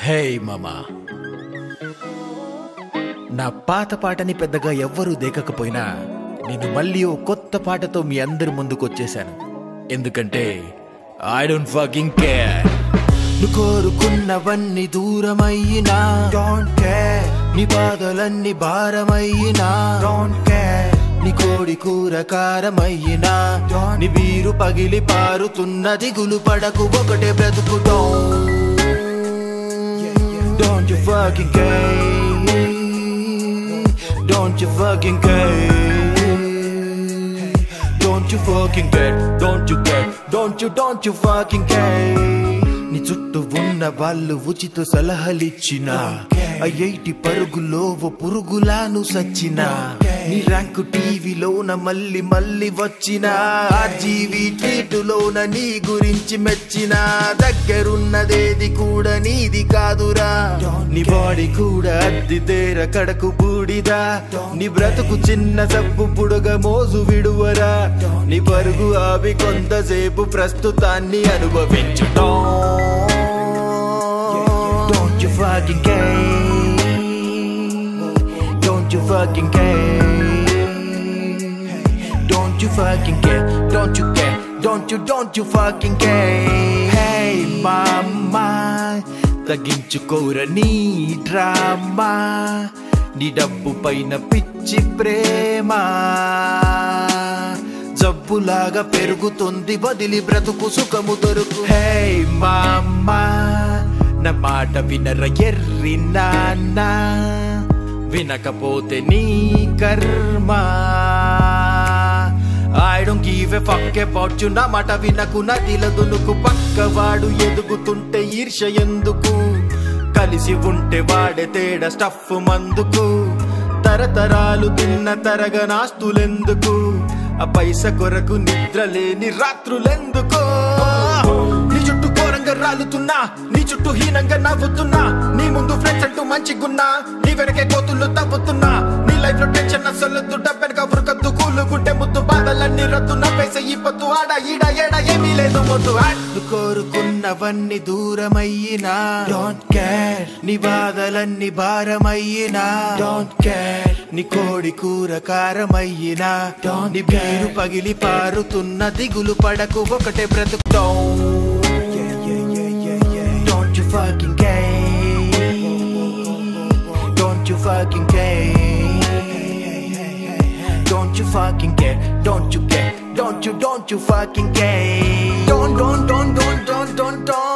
హే మామా. నా పాత పాటని పెద్దగా ఎవ్వరూ దేకకపోయినా నేను మళ్ళీ ఓ కొత్త పాటతో మీ అందరి ముందుకు వచ్చేసాను ఎందుకంటే ఐ డోంట్ ఫకింగ్ కేర్ నువ్వు కోరుకున్నవన్నీ దూరమయ్యినా డోంట్ కేర్ నీ బాధలన్నీ భారమయ్యినా డోంట్ కేర్ నీ కోడి కూర కారమయ్యినా నీ వీరు పగిలి పారుతున్న దిగులు పడకు ఒకటే బ్రతుకు Don't you fucking care Don't you fucking care Don't you fucking care Don't you care Don't you don't you fucking care నీ చుట్టూ ఉన్న వాళ్ళు ఉచిత సలహాలిచ్చిన ఐఐటి పరుగులో ఓ పురుగులాను సచ్చిన నీ ర్యాంకు టీవీలోన మళ్ళీ మళ్ళీ వచ్చిన ఆర్జీవి ట్వీటులోన నీ గురించి మెచ్చిన దగ్గరున్నదేది కూడా నీది కాదురా. నీ బాడీ కూడా అద్ది తేర కడకు బూడిదా. నీ బ్రతుకు చిన్న సబ్బు పుడగ మోజు విడువరా. నీ పరుగు ఆవి కొంతసేపు ప్రస్తుతాన్ని అనుభవించు Don't you fucking care. Don't you fucking care Don't you fucking care Don't you care Don't you don't you fucking care Hey mama తగ్గించుకోర డ్రామా నీ డబ్బు పైన పిచ్చి ప్రేమ జబ్బులాగా పెరుగుతుంది వదిలి బ్రతుకు సుఖము దొరుకు హే మామ్మా నా మాట వినర ఎర్రి నాన్నా వినకపోతే నీ కర్మ. I don't give a fuck about you నా మాట వినకు నదిల దునుకు పక్కవాడు ఎదుగుతుంటే ఈర్ష ఎందుకు? కలిసి ఉంటే వాడే తేడా స్టఫ్ మందుకు. తరతరాలు తిన్న తరగనాస్తులెందుకు? ఆ పైస కొరకు నిద్ర లేని రాత్రులెందుకు? రాలుతున్నా నీ చుట్టూ హీనంగా నవ్వుతున్నా నీ ముందు ఫ్రెండ్స్ అంటూ మంచిగున్నా నీ వెనకే కోతులు తవ్వుతున్నా నీ లైఫ్లో టెన్షన్ అసలు డబ్బెనక ఉరకద్దు కూలు గుండె ముద్దు బాధలన్నీ రద్దు నవ్వేసే ఈ పొత్తు ఆడ ఈడ ఏడ ఏమీ లేదు మొద్దు. కోరుకున్నవన్నీ దూరమయ్యినా డోంట్ కేర్ నీ బాధలన్నీ భారమయ్యినా డోంట్ కేర్ నీ కోడి కూర కారమయ్యినా నీ బీరు పగిలి పారుతున్న దిగులు పడకు ఒకటే బ్రతుకు. Don't you fucking care Don't you fucking care. Don't you fucking care. Don't you care. Don't you don't you fucking care. Don't don't don't don't don't don't don't